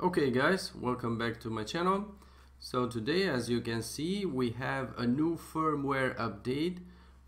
Okay guys, welcome back to my channel. So today as you can see we have a new firmware update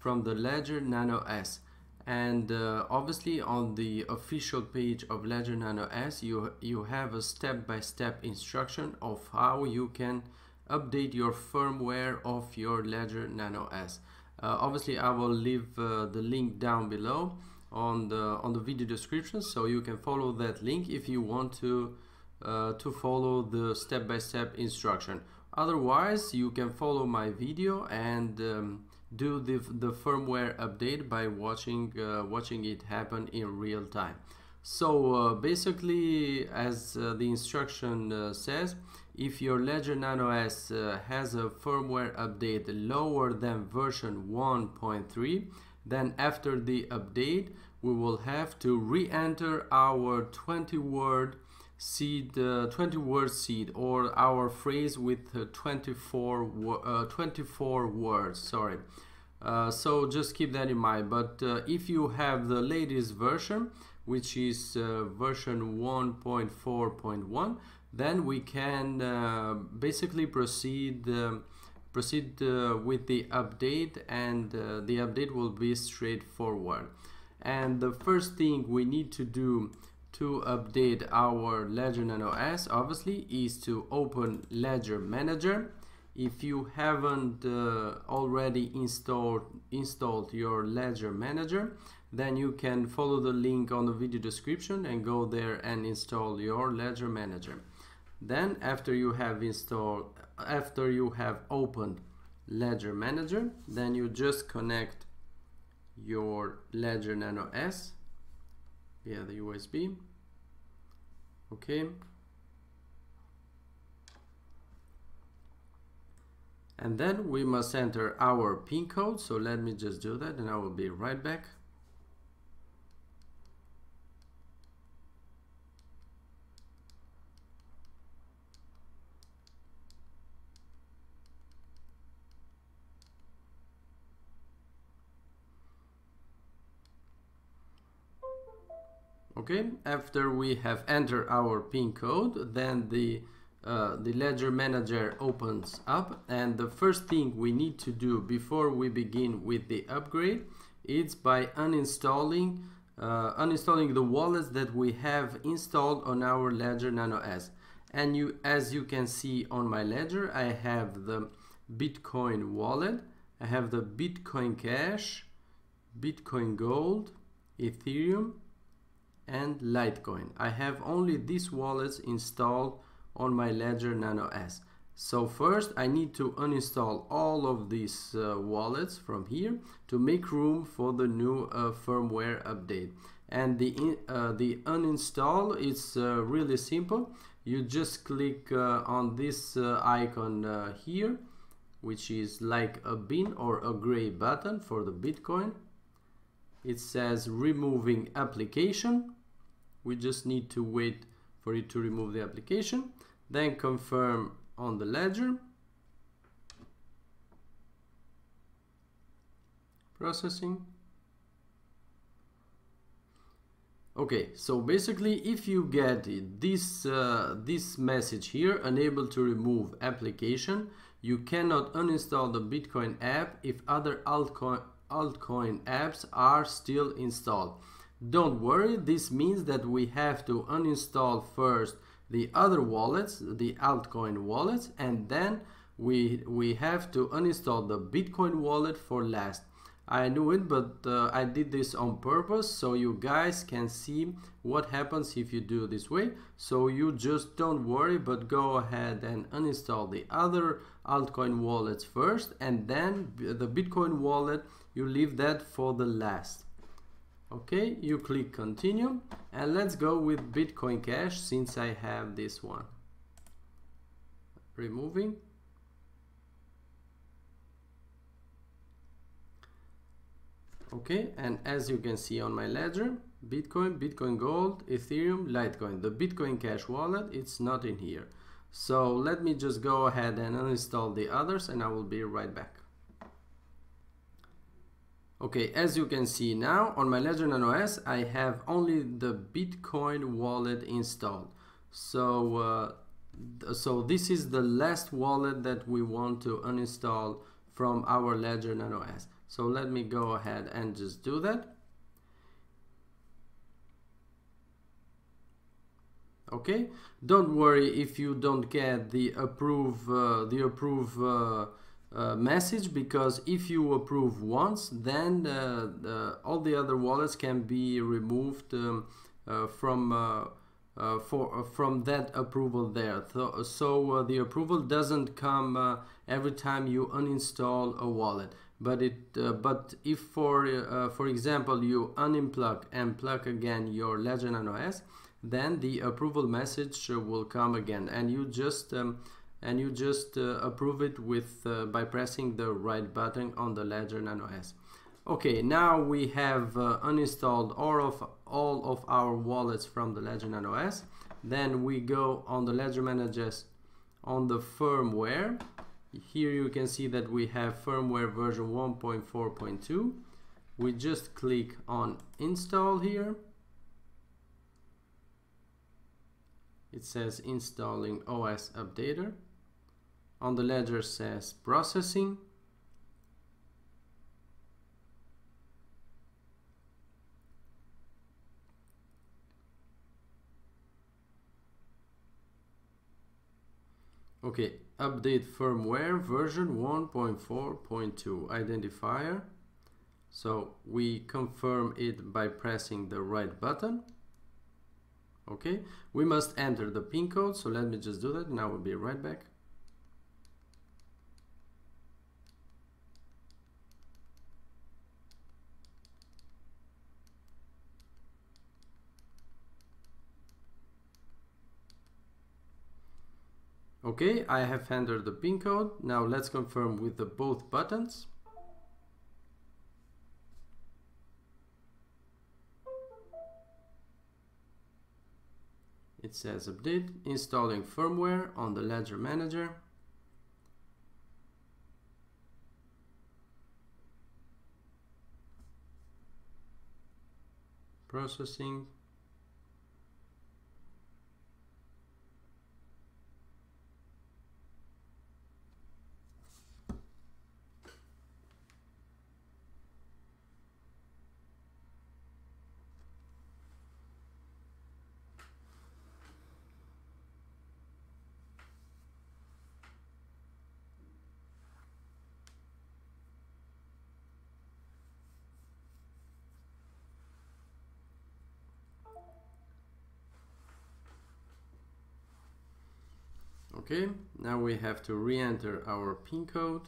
from the Ledger Nano S and uh, obviously on the official page of Ledger Nano S you, you have a step-by-step -step instruction of how you can update your firmware of your Ledger Nano S. Uh, obviously I will leave uh, the link down below on the on the video description so you can follow that link if you want to uh, to follow the step-by-step -step instruction. Otherwise you can follow my video and um, do the, the firmware update by watching uh, watching it happen in real time. So uh, basically as uh, the instruction uh, says if your Ledger Nano S uh, has a firmware update lower than version 1.3 then after the update we will have to re-enter our 20 word seed uh, 20 word seed or our phrase with uh, 24 uh, 24 words sorry. Uh, so just keep that in mind but uh, if you have the latest version which is uh, version 1.4.1 then we can basically proceed proceed with the update and the update will be straightforward. And the first thing we need to do to update our Ledger Nano S obviously is to open Ledger Manager. If you haven't uh, already installed installed your Ledger Manager then you can follow the link on the video description and go there and install your Ledger Manager. Then after you have installed after you have opened Ledger Manager then you just connect your Ledger Nano S via the USB okay. And then we must enter our pin code so let me just do that and I will be right back okay after we have entered our pin code then the uh, the ledger manager opens up and the first thing we need to do before we begin with the upgrade is by uninstalling uh, uninstalling the wallets that we have installed on our ledger nano s. And you as you can see on my ledger i have the bitcoin wallet i have the bitcoin cash bitcoin gold ethereum and Litecoin. I have only these wallets installed on my Ledger Nano S. So first I need to uninstall all of these uh, wallets from here to make room for the new uh, firmware update. And the, uh, the uninstall is uh, really simple. You just click uh, on this uh, icon here, which is like a bin or a gray button for the Bitcoin. It says removing application we just need to wait for it to remove the application then confirm on the ledger. Processing. Okay so basically if you get this uh, this message here unable to remove application you cannot uninstall the bitcoin app if other altcoin altcoin apps are still installed don't worry, this means that we have to uninstall first the other wallets, the altcoin wallets, and then we, we have to uninstall the Bitcoin wallet for last. I knew it, but uh, I did this on purpose so you guys can see what happens if you do this way. So you just don't worry, but go ahead and uninstall the other altcoin wallets first, and then the Bitcoin wallet, you leave that for the last okay you click continue and let's go with Bitcoin Cash since I have this one. Removing. Okay and as you can see on my ledger Bitcoin Bitcoin Gold Ethereum Litecoin the Bitcoin Cash wallet it's not in here. So let me just go ahead and uninstall the others and I will be right back Okay, as you can see now on my Ledger Nano S, I have only the Bitcoin wallet installed. so uh, so this is the last wallet that we want to uninstall from our Ledger Nano S so let me go ahead and just do that okay don't worry if you don't get the approve uh, the approve uh, uh, message because if you approve once then uh, all the other wallets can be removed um, uh, from uh, for from that approval there. So, so the approval doesn't come every time you uninstall a wallet. But it but if for for example you unplug and plug again your Ledger Nano S then the approval message will come again. And you just um, and you just uh, approve it with uh, by pressing the right button on the Ledger Nano S. Okay, now we have uh, uninstalled all of all of our wallets from the Ledger Nano S. Then we go on the Ledger Manager on the firmware. Here you can see that we have firmware version 1.4.2. We just click on install here it says installing OS updater on the ledger says processing. Okay update firmware version 1.4.2 identifier. So we confirm it by pressing the right button. Okay we must enter the pin code so let me just do that. Now we'll be right back okay I have entered the pin code. Now let's confirm with the both buttons. It says update installing firmware on the ledger manager. Processing okay now we have to re-enter our pin code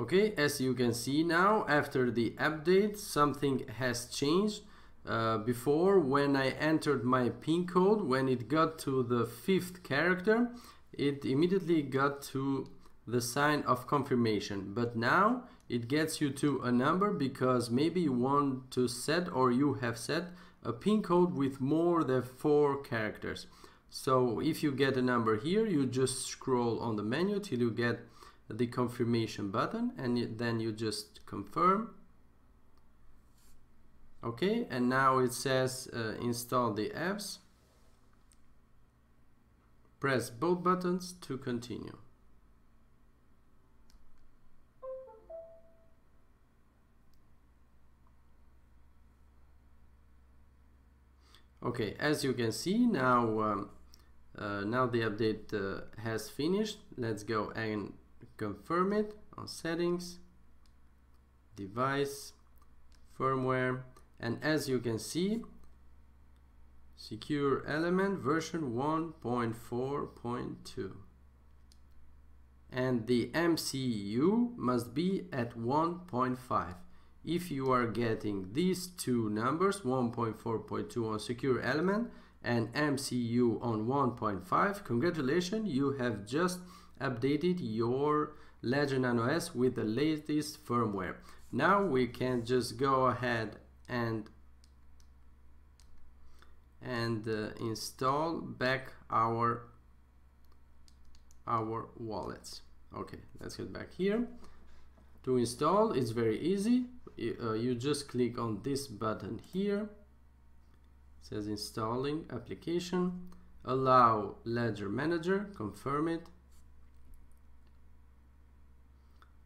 okay as you can see now after the update something has changed. Uh, before when I entered my pin code when it got to the fifth character it immediately got to the sign of confirmation. But now it gets you to a number because maybe you want to set or you have set a pin code with more than four characters. So if you get a number here you just scroll on the menu till you get the confirmation button and then you just confirm. Okay and now it says uh, install the apps. Press both buttons to continue. Okay as you can see now um, uh, now the update uh, has finished. Let's go and confirm it on settings device firmware and as you can see secure element version 1.4.2 and the MCU must be at 1.5 if you are getting these two numbers 1.4.2 on secure element and MCU on 1.5 congratulations you have just updated your Ledger Nano S with the latest firmware. Now we can just go ahead and and uh, install back our our wallets. Okay let's get back here. To install it's very easy. Uh, you just click on this button here. It says installing application. Allow ledger manager confirm it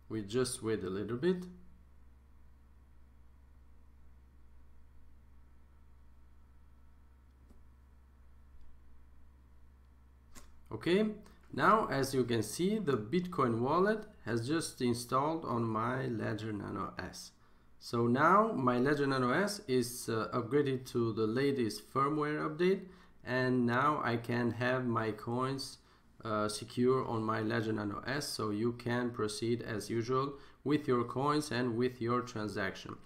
we just wait a little bit. Okay now as you can see the Bitcoin wallet has just installed on my Ledger Nano S. So now my Ledger Nano S is uh, upgraded to the latest firmware update and now I can have my coins uh, secure on my Ledger Nano S so you can proceed as usual with your coins and with your transaction.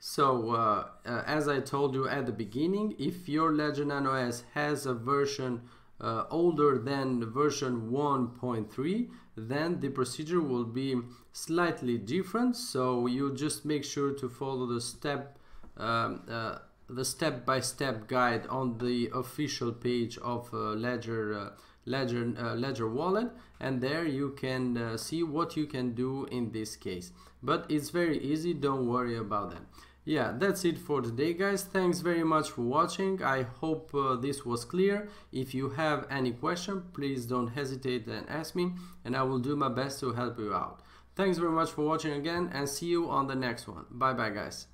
So uh, uh, as I told you at the beginning, if your Ledger Nano S has a version uh, older than version 1.3 then the procedure will be slightly different so you just make sure to follow the step um, uh, the step-by-step -step guide on the official page of Ledger Ledger uh, Ledger wallet and there you can uh, see what you can do in this case. But it's very easy don't worry about that. Yeah that's it for today guys. Thanks very much for watching. I hope uh, this was clear. If you have any question please don't hesitate and ask me and i will do my best to help you out. Thanks very much for watching again and see you on the next one. Bye bye guys